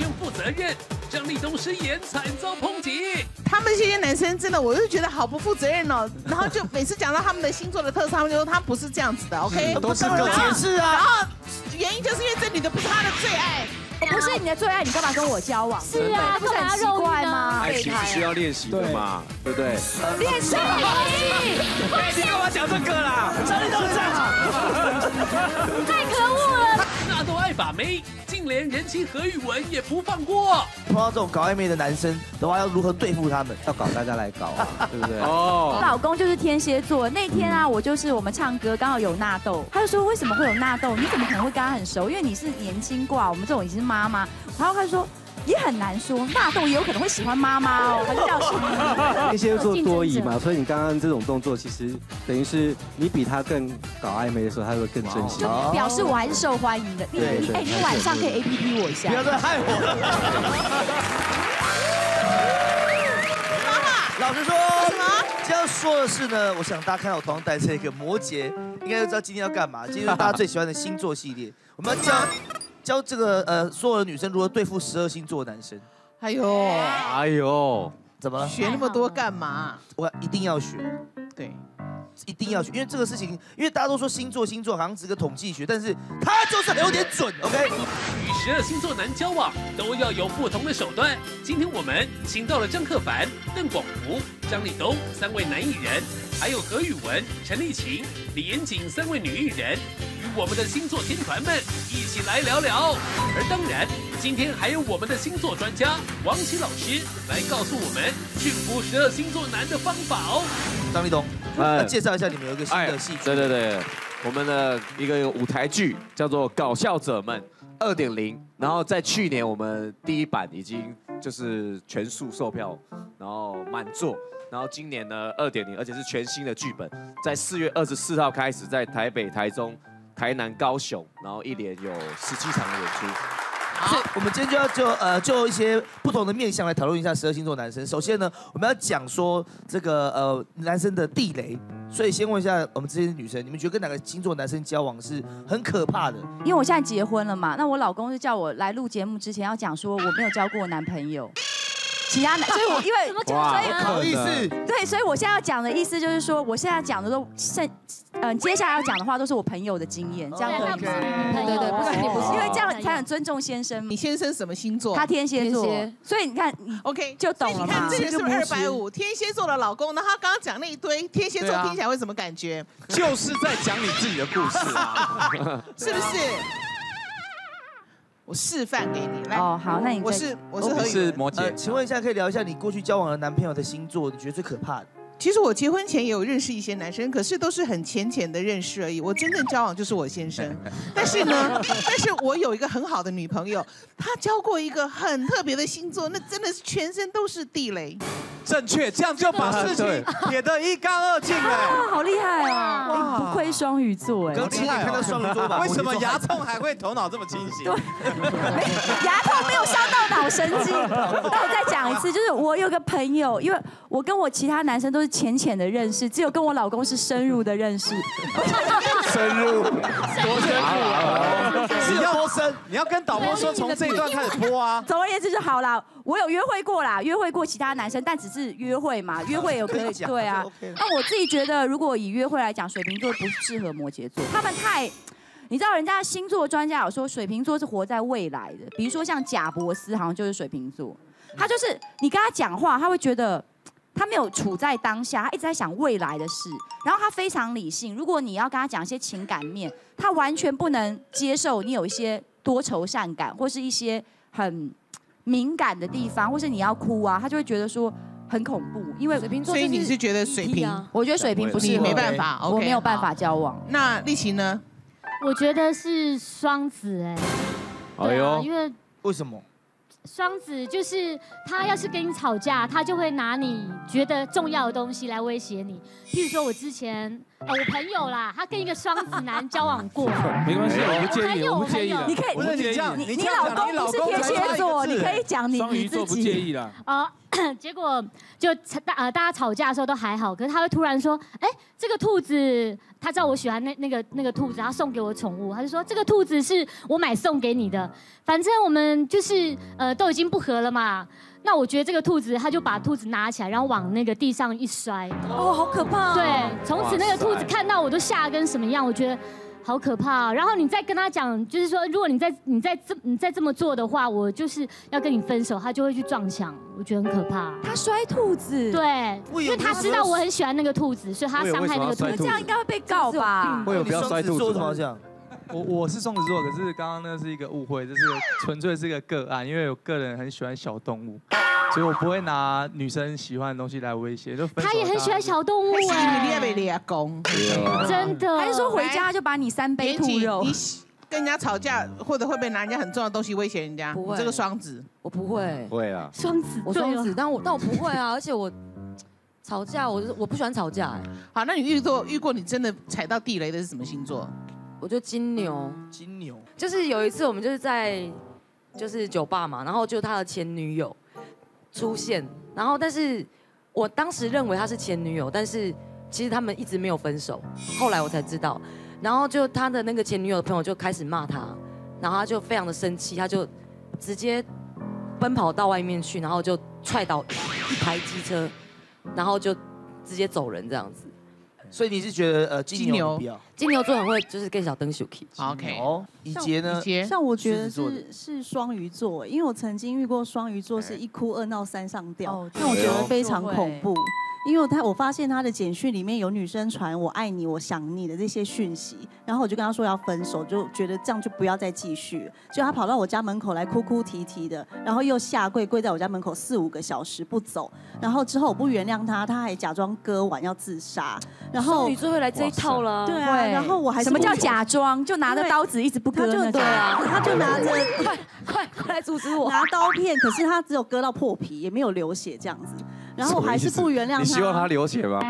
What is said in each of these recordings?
不用负责任。张立东失言惨遭抨击。他们这些男生真的，我就觉得好不负责任哦。然后就每次讲到他们的星座的特色，他们就说他不是这样子的，OK？都是个解释啊。然后原因就是因为这女的不是他的最爱。我不是你的最爱，你干嘛跟我交往？是啊，不是很奇怪吗？爱情是需要练习的嘛，对不对？练习。你干嘛讲这个啦？张立东站好。太可恶了！把妹，竟连人妻何雨文也不放过。碰到这种搞暧昧的男生的话，要如何对付他们？要搞大家来搞啊，对不对？哦。我老公就是天蝎座，那天啊，我就是我们唱歌刚好有纳豆，他就说为什么会有纳豆？你怎么可能会跟他很熟？因为你是年轻挂，我们这种已经是妈妈。然后他就说。也很难说，纳豆也有可能会喜欢妈妈哦，他就叫什么？天蝎座多疑嘛，所以你刚刚这种动作，其实等于是你比他更搞暧昧的时候，他会更珍惜，表示我还是受欢迎的。你你哎，你晚上可以 A P P 我一下，不要再害我了。妈妈，老实说，什么？这样说的是呢，我想大家看到我头上戴这个摩羯，应该就知道今天要干嘛。今天是大家最喜欢的星座系列，我们要教。教这个呃，所有的女生如何对付十二星座男生。哎呦，哎呦，怎么了？学那么多干嘛？我一定要学。对，一定要学，因为这个事情，因为大家都说星座星座好像只是个统计学，但是它就是有点准。OK，与十二星座男交往都要有不同的手段。今天我们请到了张克凡、邓广福、张立东三位男艺人，还有何雨文、陈丽琴、李延景三位女艺人。与我们的星座天团们一起来聊聊，而当然，今天还有我们的星座专家王琦老师来告诉我们驯服十二星座男的方法哦。张立东，来介绍一下你们有一个新的戏，对对对，我们的一个舞台剧叫做《搞笑者们二点零》，然后在去年我们第一版已经就是全数售票，然后满座，然后今年呢二点零，而且是全新的剧本，在四月二十四号开始在台北、台中。台南、高雄，然后一连有十七场的演出。好，我们今天就要就呃就一些不同的面向来讨论一下十二星座男生。首先呢，我们要讲说这个呃男生的地雷。所以先问一下我们这些女生，你们觉得跟哪个星座男生交往是很可怕的？因为我现在结婚了嘛，那我老公就叫我来录节目之前要讲说我没有交过男朋友。其他男，所以我因为怎么讲？所以好意思。对，所以我现在要讲的意思就是说，我现在讲的都剩，嗯，接下来要讲的话都是我朋友的经验，这样可以吗？对对对，不是你不是，因为这样才很尊重先生。你先生什么星座？他天蝎座，所以你看，OK，就懂了。你看这个是不是二百五？天蝎座的老公，那他刚刚讲那一堆天蝎座听起来会什么感觉？就是在讲你自己的故事啊，是不是？我示范给你来哦，好，那你我是我是何是摩羯，请问一下，可以聊一下你过去交往的男朋友的星座，你觉得最可怕的？其实我结婚前也有认识一些男生，可是都是很浅浅的认识而已。我真正交往就是我先生，但是呢，但是我有一个很好的女朋友，她交过一个很特别的星座，那真的是全身都是地雷。正确，这样就把事情撇得一干二净哎，好厉害啊！不愧双鱼座哎，刚亲眼看到双鱼座吧？为什么牙痛还会头脑这么清醒？对，牙 痛神经。那我再讲一次，就是我有个朋友，因为我跟我其他男生都是浅浅的认识，只有跟我老公是深入的认识。深入，多深入？你要多深？你要跟导播说从这一段开始播啊。总而言之就好了。我有约会过啦，约会过其他男生，但只是约会嘛，约会有可以对啊。那我自己觉得，如果以约会来讲，水瓶座不适合摩羯座，他们太，你知道人家星座专家有说，水瓶座是活在未来的，比如说像贾伯斯，好像就是水瓶座，他就是你跟他讲话，他会觉得他没有处在当下，他一直在想未来的事，然后他非常理性。如果你要跟他讲一些情感面，他完全不能接受你有一些多愁善感或是一些很。敏感的地方，或是你要哭啊，他就会觉得说很恐怖，因为水瓶座。所以你是觉得水瓶？我觉得水瓶不是没办法，我没有办法交往。那丽琴呢？我觉得是双子哎。哎呦，因为为什么？双子就是他，要是跟你吵架，他就会拿你觉得重要的东西来威胁你。譬如说，我之前，我朋友啦，他跟一个双子男交往过。没关系，我不介意，我不介意。你可以，不是你这样，你你老公不是天蝎座，你可以讲你你自己。不介意啦。啊，结果就大呃大家吵架的时候都还好，可是他会突然说，哎，这个兔子，他知道我喜欢那那个那个兔子，他送给我宠物，他就说这个兔子是我买送给你的，反正我们就是呃都已经不和了嘛。那我觉得这个兔子，他就把兔子拿起来，然后往那个地上一摔。哦，好可怕、哦！对，从此那个兔子看到我都吓得跟什么样，我觉得好可怕、然后你再跟他讲，就是说，如果你再你再这你再这么做的话，我就是要跟你分手，他就会去撞墙，我觉得很可怕。他摔兔子，对，因为他知道我很喜欢那个兔子，所以他伤害那个兔子。这样应该会被告吧？会有不要摔兔子？我我是双子座，可是刚刚那是一个误会，这是纯粹是一个个案，因为我个人很喜欢小动物，所以我不会拿女生喜欢的东西来威胁。就他也很喜欢小动物你哎，也被立功，真的。还是说回家就把你三杯兔肉？你跟人家吵架，或者会被拿人家很重要的东西威胁人家？不会你这个双子，我不会，会啊，双子，我双子，但我但我不会啊，而且我吵架，我是我不喜欢吵架，哎，好，那你遇过遇过你真的踩到地雷的是什么星座？我就金牛，金牛，就是有一次我们就是在就是酒吧嘛，然后就他的前女友出现，然后但是我当时认为他是前女友，但是其实他们一直没有分手，后来我才知道，然后就他的那个前女友的朋友就开始骂他，然后他就非常的生气，他就直接奔跑到外面去，然后就踹倒一台机车，然后就直接走人这样子。所以你是觉得呃金金牛。金牛座很会就是跟小灯 h k OK，哦，以杰呢？像我觉得是是双鱼座，因为我曾经遇过双鱼座是一哭二闹三上吊，哦那我觉得非常恐怖。因为他我发现他的简讯里面有女生传“我爱你”“我想你”的这些讯息，然后我就跟他说要分手，就觉得这样就不要再继续了。就他跑到我家门口来哭哭啼啼的，然后又下跪跪在我家门口四五个小时不走，然后之后我不原谅他，他还假装割腕要自杀，然后双鱼座会来这一套了。对啊，然后我还什么叫假装？就拿着刀子一直不割。对啊，他就拿着 快快快来阻止我！拿刀片，可是他只有割到破皮，也没有流血这样子。然后我还是不原谅他。你希望他流血吗？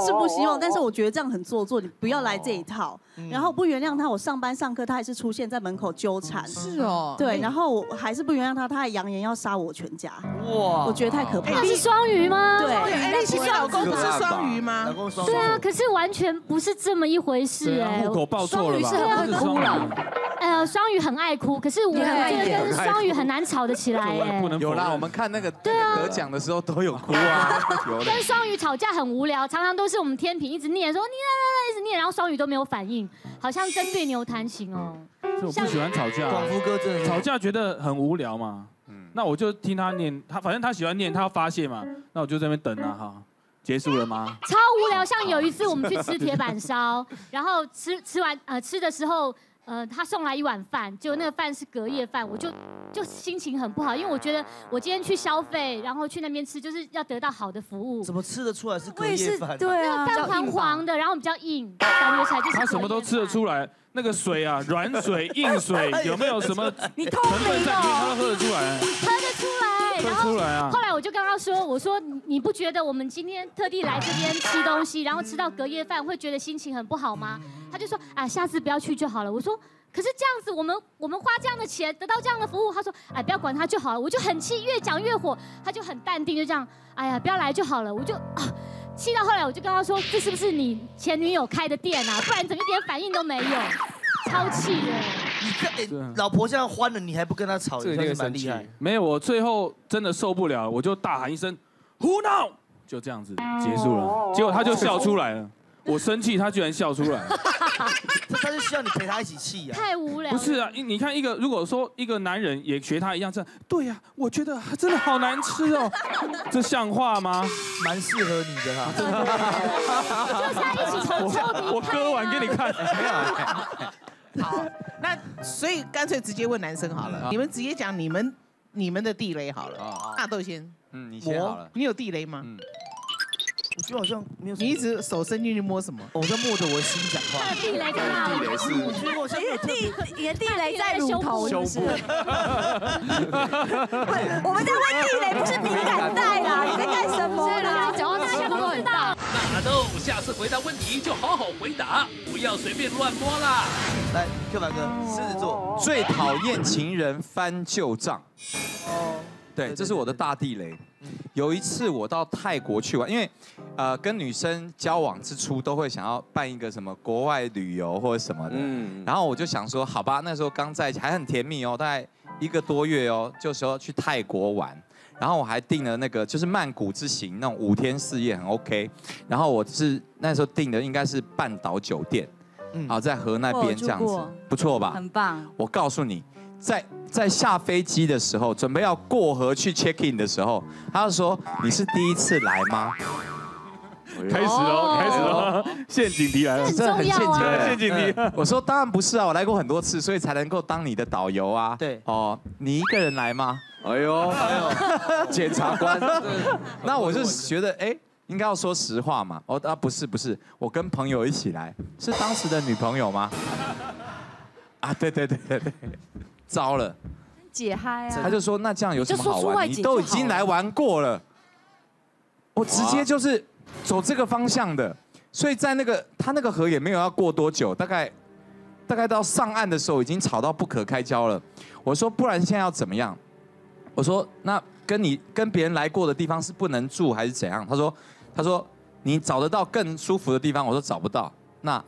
是不希望，但是我觉得这样很做作，你不要来这一套。嗯然后不原谅他，我上班上课他还是出现在门口纠缠。是哦，对，然后我还是不原谅他，他还扬言要杀我全家。哇我觉得太可怕了。他是双鱼吗？对对，哎，丽琪，你老公不是双鱼老吗？公双对啊，可是完全不是这么一回事哎。户口报错了吧？双鱼是很会哭啦呃，双鱼很爱哭，可是我觉得跟双鱼很难吵得起来 哎不。能有啦，我们看那个得奖的时候都有哭啊，有。跟双鱼吵架很无聊，常常都是我们天平一直念说你来来来一直念，然后双鱼都没有反应，好像在对牛弹琴哦。所以我不喜欢吵架。广福哥真的吵架觉得很无聊嘛，嗯那我就听他念，他反正他喜欢念，他要发泄嘛，那我就在那边等啊哈，结束了吗？超无聊。像有一次我们去吃铁板烧，然后吃吃完呃吃的时候，呃他送来一碗饭，结果那个饭是隔夜饭，我就就心情很不好，因为我觉得我今天去消费，然后去那边吃就是要得到好的服务。怎么吃得出来是隔夜饭？对啊，饭黄黄的，然后比较硬，感觉起来就是他什么都吃得出来，那个水啊，软水、硬水，有没有什么你成透明分在里面，他都哦。喝得出来，喝得出来，然后后。来我就跟他说，我说你你不觉得我们今天特地来这边吃东西，然后吃到隔夜饭，会觉得心情很不好吗？他就说啊，下次不要去就好了。我说。可是这样子，我们我们花这样的钱得到这样的服务，他说，哎，不要管他就好了。我就很气，越讲越火，他就很淡定，就这样，哎呀，不要来就好了。我就啊，气到后来，我就跟他说，这是不是你前女友开的店啊？不然怎么一点反应都没有？超气的。你看哎老婆这样欢了，你还不跟她吵，这个你蛮厉害。。没有，我最后真的受不了，我就大喊一声胡闹，就这样子结束了。结果他就笑出来了，我生气，他居然笑出来。他他就需要你陪他一起气呀。太无聊。不是啊，你你看一个，如果说一个男人也学他一样这样，对呀、我觉得真的好难吃哦，这像话吗？蛮适合你的哈。就是一起抽抽鼻我割完给你看。好，那所以干脆直接问男生好了，你们直接讲你们你们的地雷好了。大豆先，嗯，你先好了。你有地雷吗？我觉得好像没有。你一直手伸进去摸什么？我在摸着我的心讲话。地雷在哪里？地雷是我觉得我好像没有特别。你的地雷在乳头是不是？胸部我们在问地雷，不是敏感带啦！你在干什么啦？讲话大家都知道。那阿豆下次回答问题就好好回答，不要随便乱摸啦。来，柯凡哥，狮子座，最讨厌情人翻旧账。哦，对，这是我的大地雷。有一次我到泰国去玩，因为呃跟女生交往之初都会想要办一个什么国外旅游或者什么的，嗯，然后我就想说，好吧，那时候刚在一起还很甜蜜哦，大概一个多月哦，就说去泰国玩。然后我还订了那个就是曼谷之行那种五天四夜很 OK，然后我是那时候订的应该是半岛酒店，嗯。好在河那边这样子，不错吧？很棒。我告诉你，在在下飞机的时候，准备要过河去 check in 的时候，他就说：“你是第一次来吗开始喽，开始喽，陷阱题来了，很重要啊对陷阱题。？” 我说：“当然不是啊，我来过很多次，所以才能够当你的导游啊。”对哦，你一个人来吗？哎呦，哎呦，检察官，那我就觉得，哎，应该要说实话嘛。哦，啊，不是不是，我跟朋友一起来，是当时的女朋友吗？啊，对对对对对，糟了。解嗨啊！他就说：“那这样有什么好玩？你都已经来玩过了，我直接就是走这个方向的。所以在那个他那个河也没有要过多久，大概大概到上岸的时候已经吵到不可开交了。我说不然现在要怎么样？我说那跟你跟别人来过的地方是不能住还是怎样？他说他说你找得到更舒服的地方？我说找不到。那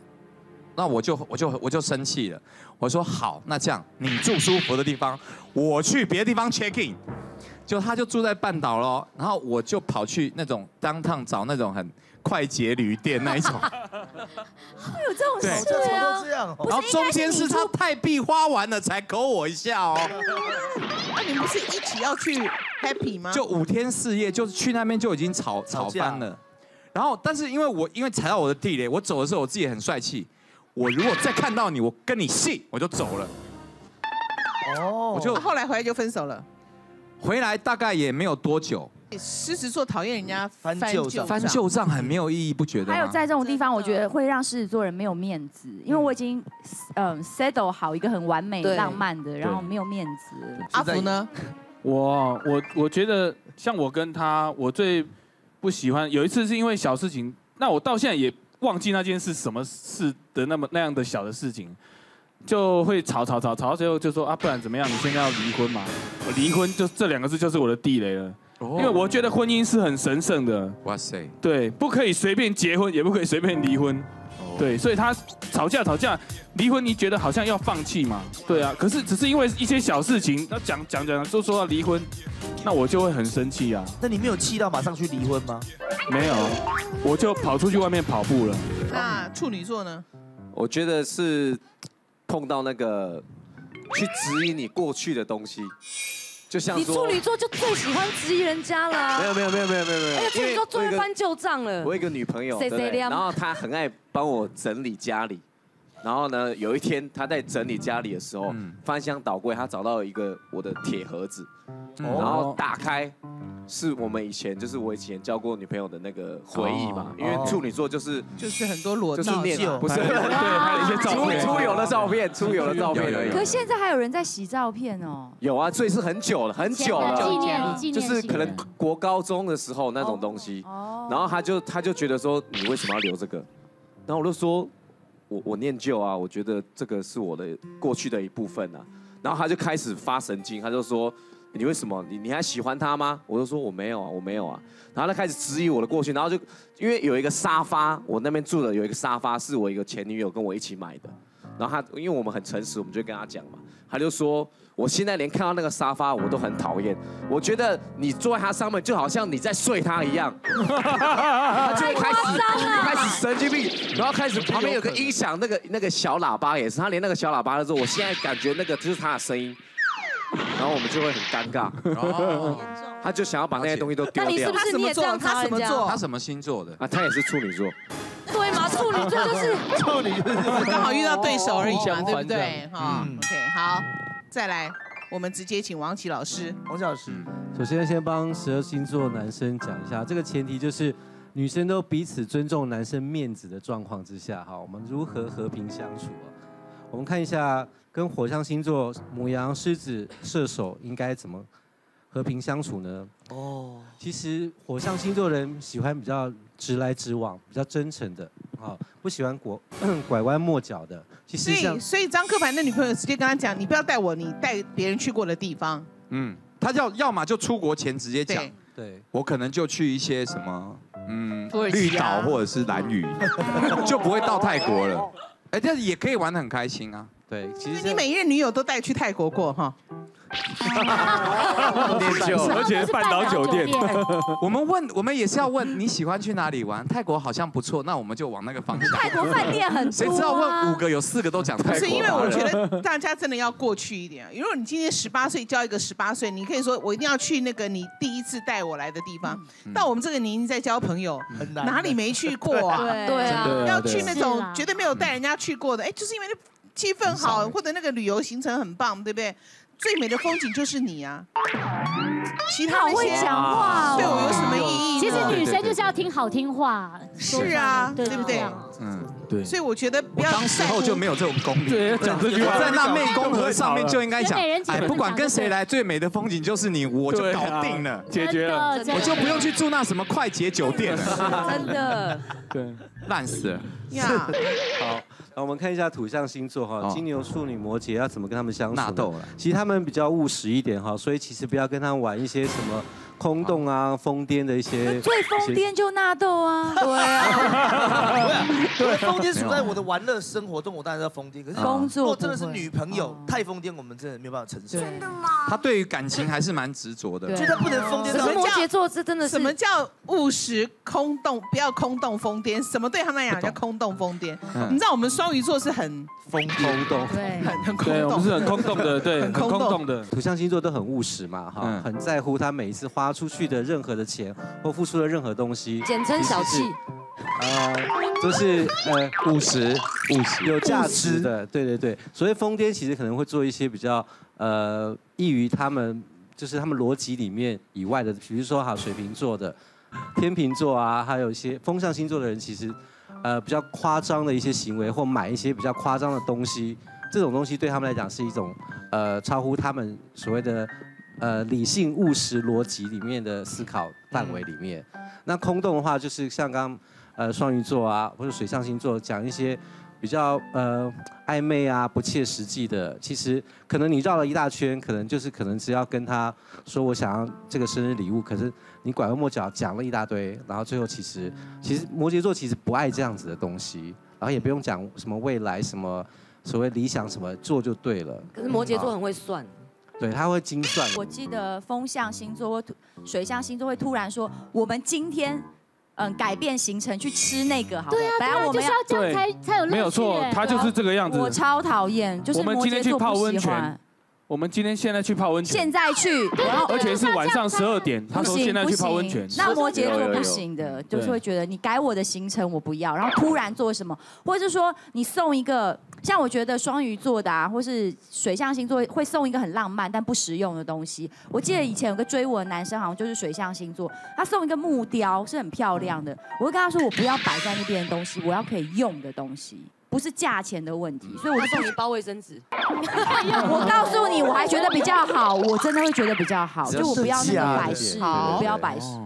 那我就我就我就生气了。我说好，那这样你住舒服的地方，我去别的地方 check in。就他就住在半岛咯，然后我就跑去那种当趟找那种很快捷旅店那一种，会有这种对事对啊这样哦然后中间是他泰币花完了才勾我一下哦，那你们不是一起要去 happy 吗？就五天四夜，就是去那边就已经吵吵翻了。然后，但是因为我因为踩到我的地雷，我走的时候我自己也很帅气。我如果再看到你，我跟你信，我就走了。哦我就啊后来回来就分手了。回来大概也没有多久，狮子座讨厌人家翻旧账翻旧账很没有意义，不觉得？还有在这种地方，我觉得会让狮子座人没有面子，因为我已经嗯 settle 好一个很完美浪漫的，然后没有面子。阿福呢？我我我觉得像我跟他，我最不喜欢有一次是因为小事情，那我到现在也忘记那件事什么事的那么那样的小的事情，就会吵吵吵吵到最后就说啊，不然怎么样？你现在要离婚嘛？我离婚就这两个字就是我的地雷了，因为我觉得婚姻是很神圣的，哇塞，对，不可以随便结婚，也不可以随便离婚。对，所以他吵架吵架，离婚你觉得好像要放弃嘛？对啊，可是只是因为一些小事情，那讲讲讲就说要离婚，那我就会很生气啊。那你没有气到马上去离婚吗？没有，我就跑出去外面跑步了。那处女座呢？我觉得是碰到那个去指引你过去的东西，就像你说处女座就最喜欢质疑人家了啊。没有没有没有没有没有没有，而且处女座最会翻旧账了。我有一个女朋友，然后她很爱帮我整理家里。然后呢，有一天她在整理家里的时候，嗯翻箱倒柜，她找到一个我的铁盒子，嗯然后打开，是我们以前就是我以前交过女朋友的那个回忆嘛。因为处女座就是就是很多裸就是念照，不是 对还有一些照片出出游的照片，出游的照片而已可是现在还有人在洗照片哦。有啊，所以是很久了，很久了，纪念纪念就是可能国高中的时候那种东西。哦。然后他就他就觉得说，你为什么要留这个？然后我就说，我我念旧啊，我觉得这个是我的过去的一部分啊。然后他就开始发神经，他就说，你为什么你你还喜欢他吗？我就说我没有啊，我没有啊。然后他开始质疑我的过去，然后就因为有一个沙发，我那边住的有一个沙发是我一个前女友跟我一起买的。然后他因为我们很诚实，我们就跟他讲嘛，他就说。我现在连看到那个沙发我都很讨厌，我觉得你坐在它上面就好像你在睡它一样，他就会开始开始神经病，然后开始旁边有个音响，那个那个小喇叭也是，他连那个小喇叭都说，我现在感觉那个就是他的声音，然后我们就会很尴尬，哦，他就想要把那些东西都丢掉那你是不。是你也这样他？什么座他什么星座的？啊，他也是处女座，对嘛，处女座就是 处女就是刚好遇到对手而已嘛，相对不对？哈嗯，OK，好，再来，我们直接请王琦老师。王老师，首先先帮十二星座男生讲一下，这个前提就是女生都彼此尊重男生面子的状况之下，哈，我们如何和平相处啊？我们看一下跟火象星座母羊、狮子、射手应该怎么和平相处呢？哦，其实火象星座人喜欢比较直来直往、比较真诚的，啊，不喜欢拐 拐弯抹角的。其所以，所以张克凡的女朋友直接跟他讲，你不要带我你带别人去过的地方。嗯，他要要么就出国前直接讲，对，我可能就去一些什么，嗯土耳，其啊绿岛或者是蓝屿，就不会到泰国了。哎，但是也可以玩的很开心啊。对，其实你每一任女友都带去泰国过哈。念旧而且是半岛酒店 我们问，我们也是要问你喜欢去哪里玩？泰国好像不错，那我们就往那个方向。泰国饭店很多啊谁知道问五个有四个都讲不泰国？是因为我觉得大家真的要过去一点。如果你今天十八岁交一个十八岁，你可以说我一定要去那个你第一次带我来的地方。到我们这个年纪再交朋友，难哪里没去过啊？对对啊要去那种绝对没有带人家去过的，哎，就是因为那气氛好，或者那个旅游行程很棒，对不对？最美的风景就是你啊！其他好会讲话哦对我有什么意义？其实女生就是要听好听话，是啊，对对不对？嗯，对。所以我觉得不要当时候就没有这种功力。对讲这句话我在那湄公河上面就应该讲哎，不管跟谁来，最美的风景就是你，我就搞定了，解决了我就不用去住那什么快捷酒店了，真的。对，烂死了。呀。好，那我们看一下土象星座哈哦，金牛、处女、摩羯要怎么跟他们相处？纳豆了其实他们比较务实一点哈，所以其实不要跟他玩一些什么空洞啊、疯癫的一些。最疯癫就纳豆啊，对啊，对，疯癫处在我的玩乐生活中，我当然要疯癫。可是工作如果真的是女朋友太疯癫，我们真的没有办法承受。真的吗他对于感情还是蛮执着的。对就他不能疯癫到可是摩羯座这真的是什么叫务实空洞？不要空洞疯癫。什么对他们来讲叫空洞疯癫？嗯你知道我们双鱼座是很疯空洞。对，很很空洞，们是很空洞的，对，很空洞的。土象星座都很务实嘛，哈，嗯很在乎他每一次花出去的任何的钱或付出的任何东西，简称小气，呃，就是呃务实，务实。有价值的，对对对。所以疯癫，其实可能会做一些比较呃异于他们就是他们逻辑里面以外的，比如说哈水瓶座的、天秤座啊，还有一些风象星座的人，其实呃比较夸张的一些行为或买一些比较夸张的东西，这种东西对他们来讲是一种呃超乎他们所谓的呃理性务实逻辑里面的思考范围里面。那空洞的话，就是像刚刚呃双鱼座啊，或者水象星座讲一些比较呃暧昧啊、不切实际的，其实可能你绕了一大圈，可能就是可能只要跟他说我想要这个生日礼物，可是你拐弯抹角讲了一大堆，然后最后其实其实摩羯座其实不爱这样子的东西，然后也不用讲什么未来什么所谓理想什么做就对了。可是摩羯座很会算，对，他会精算。我记得风象星座或土水象星座会突然说，我们今天嗯改变行程去吃那个好了。对啊，本来我们要就是要这样才才有乐趣。没有错哎，他就是这个样子。我超讨厌，就是我们今天去摩羯座泡温泉。我们今天现在去泡温泉，现在去，然后而且是晚上十二点，他说现在去泡温泉。那摩羯座不行的，就是会觉得你改我的行程我不要，然后突然做什么，或者是说你送一个，像我觉得双鱼座的啊，或是水象星座会送一个很浪漫但不实用的东西。我记得以前有个追我的男生，好像就是水象星座，他送一个木雕是很漂亮的，我会跟他说我不要摆在那边的东西，我要可以用的东西。不是价钱的问题，所以我就送你包卫生纸。我告诉你，我还觉得比较好，我真的会觉得比较好，就我不要那个摆饰，好我不要摆饰。